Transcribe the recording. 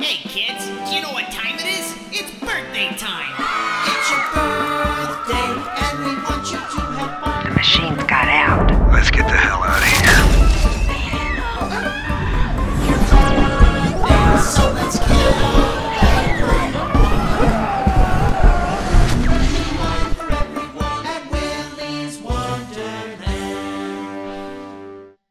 Hey kids, do you know what time it is? It's birthday time!